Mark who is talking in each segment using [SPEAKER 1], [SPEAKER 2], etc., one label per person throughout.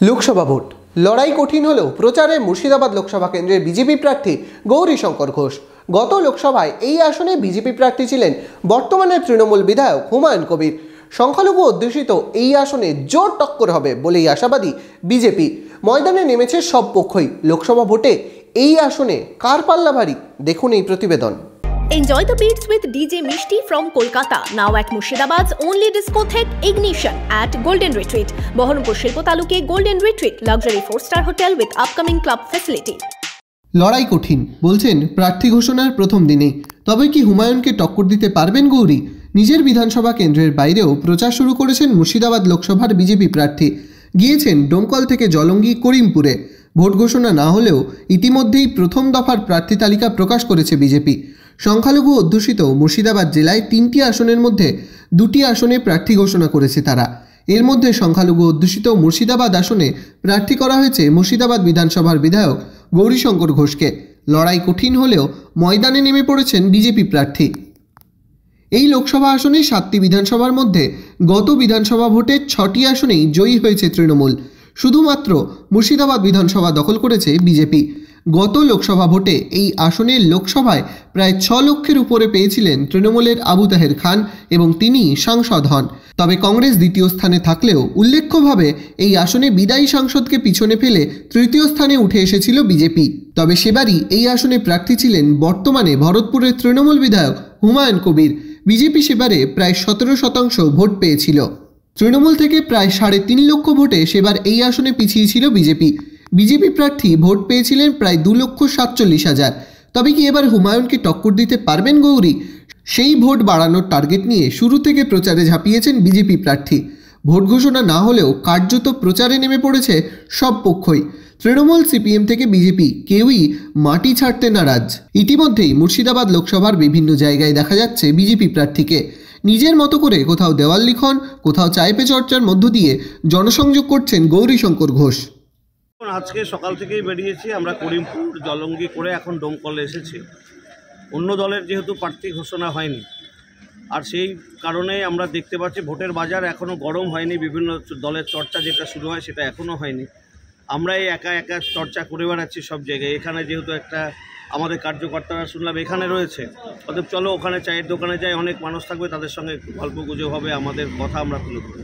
[SPEAKER 1] Lok Sabha vote. লড়াই কঠিন হলেও প্রচারে মুর্শিদাবাদ লোকসভা কেন্দ্রের বিজেপি প্রার্থী গৌরী শঙ্কর ঘোষ। গত লোকসভায় এই আসনে বিজেপি প্রার্থী ছিলেন বর্তমানের তৃণমূল বিধায়ক হুমায়ুন কবির। সংখ্যালঘু অধ্যুষিত এই আসনে জোর টক্কর হবে বলেই আশাবাদী বিজেপি। ময়দানে নেমেছে সব পক্ষই। লোকসভা ভোটে এই আসনে কার পাল্লা ভারী দেখুন এই প্রতিবেদন।
[SPEAKER 2] Enjoy the beats with DJ Mishti from Kolkata, now at Murshidabad's only discotheque Ignition at Golden Retreat, Bohornpur Shilpo Taluke Golden Retreat, luxury 4-star hotel with upcoming club facility.
[SPEAKER 1] লড়াই কঠিন বলছেন প্রার্থী ঘোষণার প্রথম দিনেই তবে কি হুমায়ুনকে টক্কর দিতে পারবেন গৌরী নিজের বিধানসভা কেন্দ্রের বাইরেও প্রচার শুরু করেছেন মুর্শিদাবাদ লোকসভার বিজেপি প্রার্থী গিয়েছেন ডোমকল থেকে জলঙ্গি করিমপুরে ভোট ঘোষণা না হলেও ইতিমধ্যেই প্রথম দফার প্রার্থী তালিকা প্রকাশ করেছে বিজেপি সংখ্যালঘু অধ্যুষিত মুর্শিদাবাদ জেলায় তিনটি আসনের মধ্যে দুটি আসনে প্রার্থী ঘোষণা করেছে তারা। এর মধ্যে সংখ্যালঘু অধ্যুষিত মুর্শিদাবাদ আসনে প্রার্থী করা হয়েছে মুর্শিদাবাদ বিধানসভার বিধায়ক গৌরীশঙ্কর ঘোষকে। লড়াই কঠিন হলেও ময়দানে নেমে পড়েছেন বিজেপি প্রার্থী। এই লোকসভা আসনে সাতটি বিধানসভার মধ্যে গত বিধানসভা ভোটে ছটি আসনেই জয়ী হয়েছে তৃণমূল। শুধুমাত্র মুর্শিদাবাদ বিধানসভা দখল করেছে বিজেপি। গত লোকসভা ভোটে এই আসনে লোকসভায় প্রায় ছ লক্ষের উপরে পেয়েছিলেন তৃণমূলের আবু তাহের খান এবং তিনি সাংসদ হন। তবে কংগ্রেস দ্বিতীয় স্থানে থাকলেও উল্লেখ্যভাবে এই আসনে বিদায়ী সাংসদকে পিছনে ফেলে তৃতীয় স্থানে উঠে এসেছিল বিজেপি। তবে সেবারই এই আসনে প্রার্থী ছিলেন বর্তমানে ভরতপুরের তৃণমূল বিধায়ক হুমায়ুন কবির। বিজেপি সেবারে প্রায় সতেরো শতাংশ ভোট পেয়েছিল। তৃণমূল থেকে প্রায় সাড়ে তিন লক্ষ ভোটে সেবার এই আসনে পিছিয়ে ছিল বিজেপি। বিজেপি প্রার্থী ভোট পেয়েছিলেন প্রায় দু লক্ষ সাতচল্লিশ হাজার। তবে কি এবার হুমায়ুনকে টক্কর দিতে পারবেন গৌরী? সেই ভোট বাড়ানোর টার্গেট নিয়ে শুরু থেকে প্রচারে ঝাঁপিয়েছেন বিজেপি প্রার্থী। ভোট ঘোষণা না হলেও কার্যত প্রচারে নেমে পড়েছে সব পক্ষই। তৃণমূল সিপিএম থেকে বিজেপি কেউই মাটি ছাড়তে নারাজ। ইতিমধ্যেই মুর্শিদাবাদ লোকসভার বিভিন্ন জায়গায় দেখা যাচ্ছে বিজেপি প্রার্থীকে। নিজের মতো করে কোথাও দেওয়াল লিখন, কোথাও চাইপে চর্চার মধ্য দিয়ে জনসংযোগ করছেন গৌরীশঙ্কর ঘোষ।
[SPEAKER 3] আজকে সকাল থেকেই বেরিয়েছি, আমরা করিমপুর, জলঙ্গি করে এখন ডোমকলে এসেছি। অন্য দলের যেহেতু প্রার্থী ঘোষণা হয়নি, আর সেই কারণে আমরা দেখতে পাচ্ছি ভোটের বাজার এখনও গরম হয়নি, বিভিন্ন দলের চর্চা যেটা শুরু হয় সেটা এখনও হয়নি। আমরা এই একা একা চর্চা করে বেড়াচ্ছি সব জায়গায়, এখানে যেহেতু একটা আমাদের কার্যকর্তারা শুনলাম এখানে রয়েছে। অতএব চলো ওখানে চায়ের দোকানে যাই, অনেক মানুষ থাকবে, তাদের সঙ্গে গল্প গুজব হবে, আমাদের কথা আমরা তুলে ধরবো।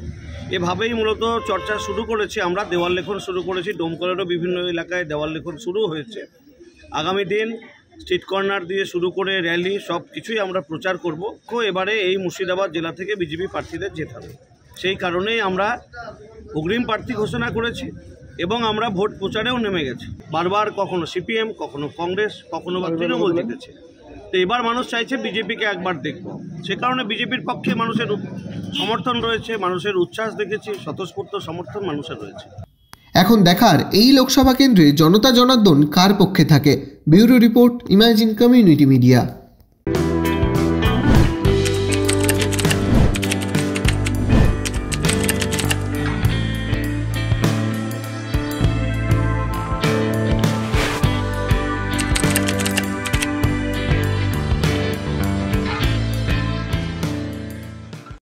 [SPEAKER 3] এভাবেই মূলত চর্চা শুরু করেছি আমরা, দেওয়াল লেখন শুরু করেছি, ডোমকলেরও বিভিন্ন এলাকায় দেওয়াল লেখন শুরু হয়েছে। আগামী দিন স্ট্রিট কর্নার দিয়ে শুরু করে র্যালি, সব কিছুই আমরা প্রচার করব। তো এবারে এই মুর্শিদাবাদ জেলা থেকে বিজেপি প্রার্থীদের জেতাবে সেই কারণেই আমরা অগ্রিম প্রার্থী ঘোষণা করেছি এবং আমরা ভোট প্রচারেও নেমে গেছি। বারবার কখনো সিপিএম, কখনো কংগ্রেস, কখনো বা তৃণমূল জিতেছে। তো এবার মানুষ চাইছে বিজেপিকে একবার দেখব। সে কারণে বিজেপির পক্ষে মানুষের সমর্থন রয়েছে, মানুষের উচ্ছ্বাস দেখেছি, স্বতঃস্ফূর্ত সমর্থন মানুষের রয়েছে।
[SPEAKER 1] এখন দেখার এই লোকসভা কেন্দ্রে জনতা জনার্দন কার পক্ষে থাকে? Bureau report, Imagine Community Media.